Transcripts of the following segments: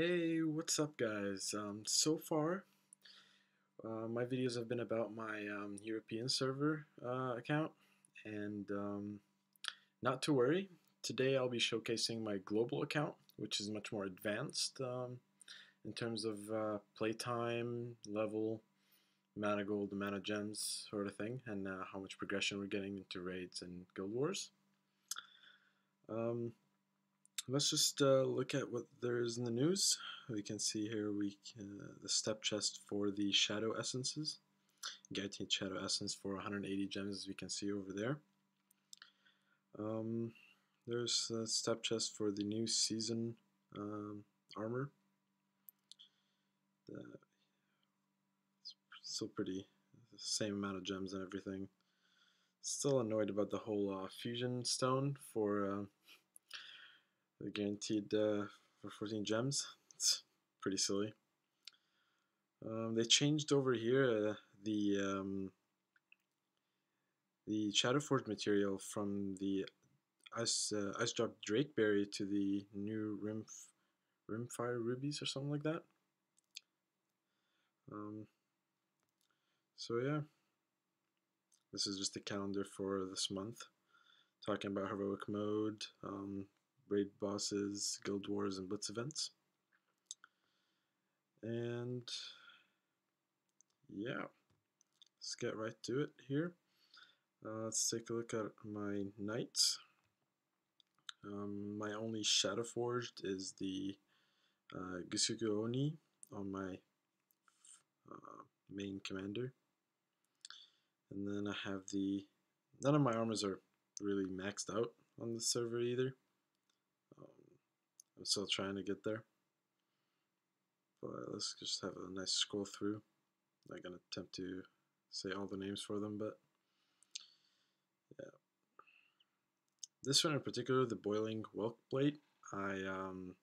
Hey, what's up, guys? Um, so far, uh, my videos have been about my um, European server uh, account, and um, not to worry, today I'll be showcasing my global account, which is much more advanced um, in terms of uh, playtime, level, mana gold, mana gems, sort of thing, and uh, how much progression we're getting into raids and guild wars. Let's just uh, look at what there is in the news. We can see here we uh, the step chest for the shadow essences. Guaranteed shadow essence for 180 gems as we can see over there. Um, there's a step chest for the new season um, armor. The, still pretty, same amount of gems and everything. Still annoyed about the whole uh, fusion stone for guaranteed uh, for 14 gems. It's pretty silly. Um, they changed over here uh, the um, the Shadowforged material from the Ice uh, Ice Drop Drakeberry to the new Rim Rimfire Rubies or something like that. Um, so yeah, this is just the calendar for this month, talking about heroic mode, um, raid bosses, guild wars, and blitz events. And yeah, let's get right to it here. Uh, let's take a look at my knights. Um, my only Shadow Forged is the uh, Oni on my uh, main commander. And then I have the, none of my armors are really maxed out on the server either. Still trying to get there. But let's just have a nice scroll through. Not going to attempt to say all the names for them, but yeah. This one in particular, the Boiling Whelk Blade, I um,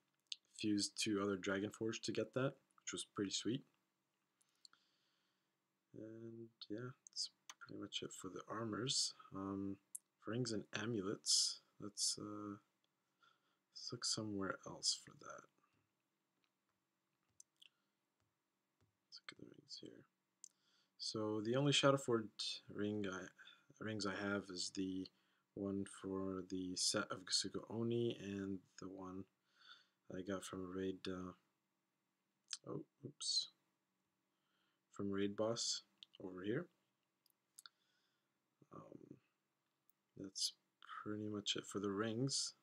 fused two other Dragon Forge to get that, which was pretty sweet. And yeah, that's pretty much it for the armors. Um, rings and amulets, let's uh, Let's look somewhere else for that. Let's look at the rings here. So the only Shadowforged ring I, rings I have is the one for the set of Gusuku Oni and the one I got from Raid. Uh, oh, oops. From Raid Boss over here. Um, that's pretty much it for the rings.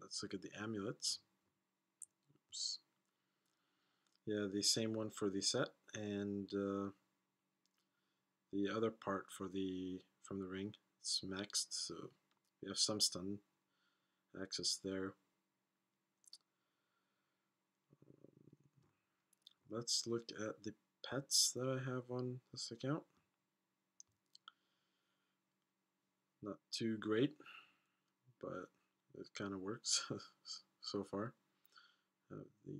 Let's look at the amulets. Oops. Yeah, the same one for the set and uh, the other part for the from the ring. It's maxed, so we have some stun access there. Um, let's look at the pets that I have on this account. Not too great, but it kind of works so far. Uh, the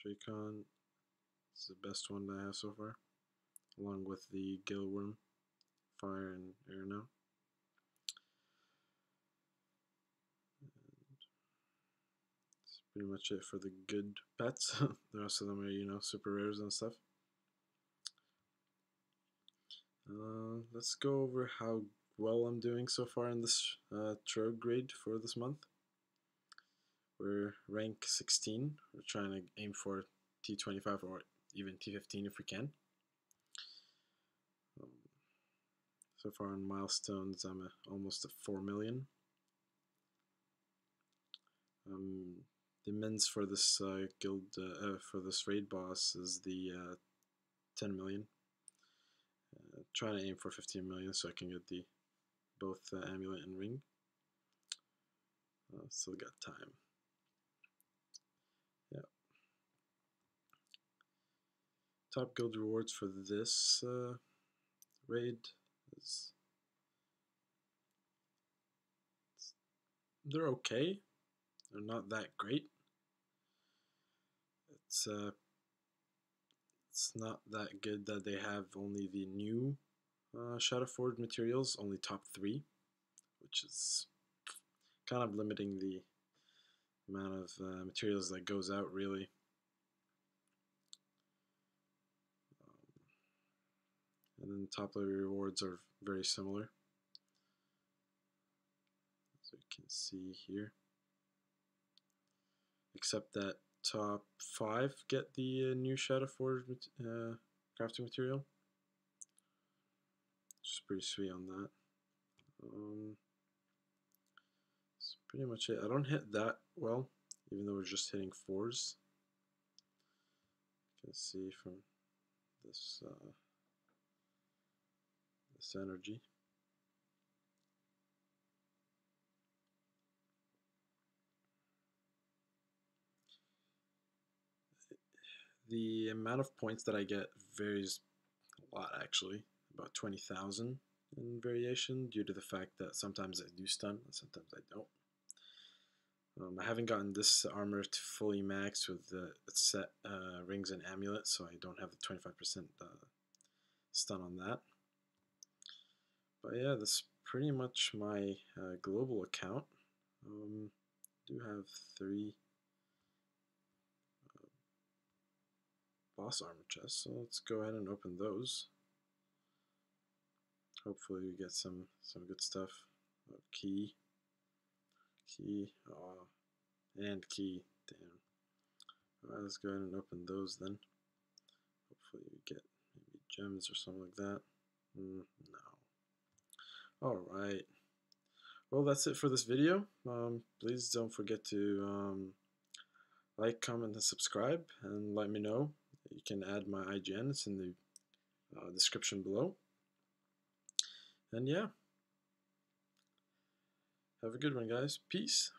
Dracon is the best one I have so far, along with the Gillworm, Fire, and Air now. that's pretty much it for the good pets. the rest of them are, you know, super rares and stuff. Uh, let's go over how well I'm doing so far in this uh, Trove grade for this month. We're rank 16. We're trying to aim for T25 or even T15 if we can. Um, so far on milestones, I'm a, almost at 4 million. Um, the mins for this uh, guild, uh, uh, for this raid boss is the uh, 10 million. Uh, trying to aim for 15 million so I can get the both uh, amulet and ring. Uh, still got time. Yeah. Top guild rewards for this uh, raid is they're okay. They're not that great. It's uh, it's not that good that they have only the new uh, Shadowforged materials, only top three, which is kind of limiting the amount of uh, materials that goes out really. Um, and then top level rewards are very similar. As you can see here. Except that top five get the uh, new Shadow Forge uh, crafting material. Is pretty sweet on that. Um, that's pretty much it. I don't hit that well, even though we're just hitting fours. You can see from this uh, this energy. The amount of points that I get varies a lot actually, about 20,000 in variation due to the fact that sometimes I do stun and sometimes I don't. Um, I haven't gotten this armor to fully max with the set uh, rings and amulet, so I don't have the 25% uh, stun on that. But yeah, that's pretty much my uh, global account. Um, do have three uh, boss armor chests, so let's go ahead and open those. Hopefully we get some some good stuff. Oh, key, key, oh, and key. Damn. Alright, let's go ahead and open those then. Hopefully we get maybe gems or something like that. Mm, no. Alright. Well, that's it for this video. Um, please don't forget to um, like, comment, and subscribe, and let me know. You can add my IGN. It's in the uh, description below. And yeah. Have a good one, guys. Peace.